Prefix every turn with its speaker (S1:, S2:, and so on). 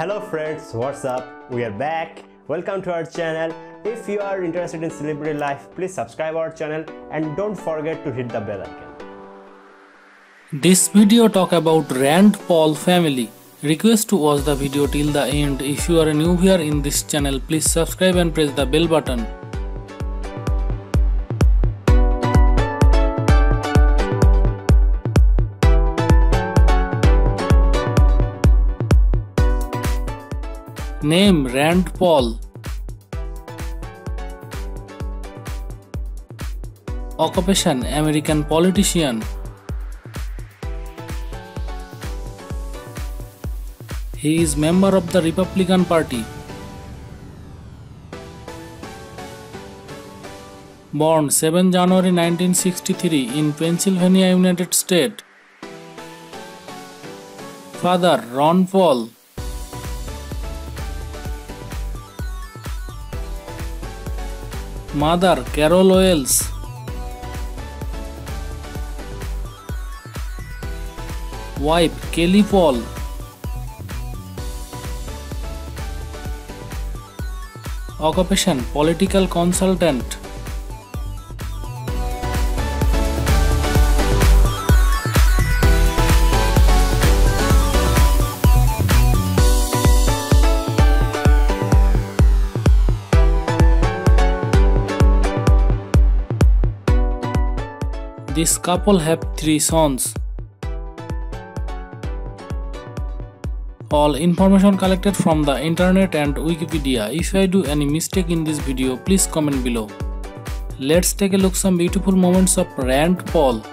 S1: Hello friends, what's up? We are back. Welcome to our channel. If you are interested in celebrity life, please subscribe our channel and don't forget to hit the bell icon.
S2: This video talk about Rand Paul family. Request to watch the video till the end. If you are a new here in this channel, please subscribe and press the bell button. Name Rand Paul. Occupation American politician. He is member of the Republican Party. Born 7 January 1963 in Pennsylvania, United States. Father Ron Paul. Mother Carol Wells. Wife Kelly Paul. Occupation political consultant. This couple have three sons. All information collected from the internet and Wikipedia. If I do any mistake in this video, please comment below. Let's take a look some beautiful moments of Rand Paul.